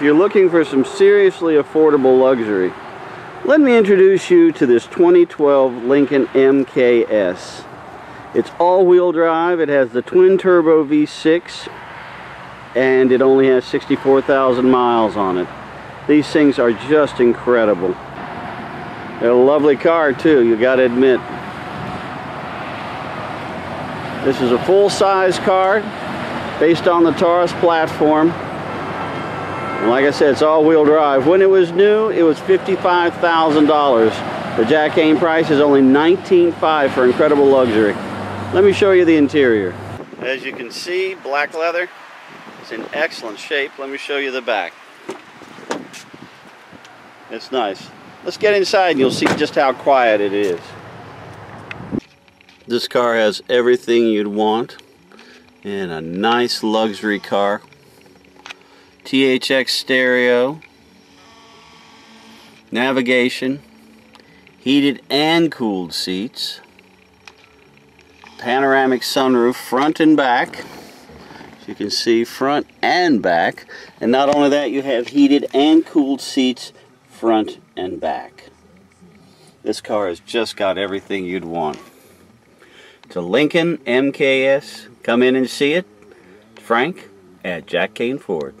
you're looking for some seriously affordable luxury, let me introduce you to this 2012 Lincoln MKS. It's all-wheel drive, it has the twin-turbo V6, and it only has 64,000 miles on it. These things are just incredible. They're a lovely car too, you gotta admit. This is a full-size car based on the Taurus platform. And like I said, it's all-wheel drive. When it was new, it was $55,000. The Jack Kain price is only $19,500 for incredible luxury. Let me show you the interior. As you can see, black leather. It's in excellent shape. Let me show you the back. It's nice. Let's get inside and you'll see just how quiet it is. This car has everything you'd want in a nice luxury car. THX stereo, navigation, heated and cooled seats, panoramic sunroof front and back. As you can see front and back. And not only that, you have heated and cooled seats front and back. This car has just got everything you'd want. It's a Lincoln MKS. Come in and see it. Frank at Jack Kain Ford.